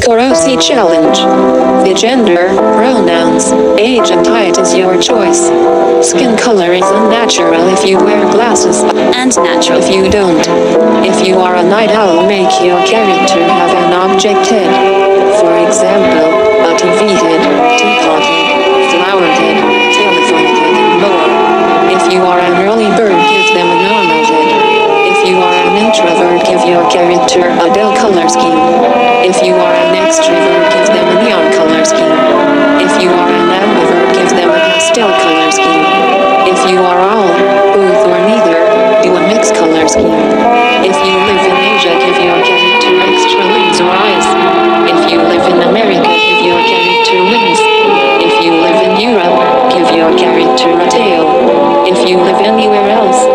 Korosi uh, Challenge. The gender, pronouns, age and height is your choice. Skin color is unnatural if you wear glasses, and natural if you don't. If you are a night owl, make your character have an object head. For example, a TV head, teapot head, flower head, telephone head, and more. If you are an early bird, give them a normal head. If you are an introvert, give your character a dull color scheme. Mateo. If you live anywhere else,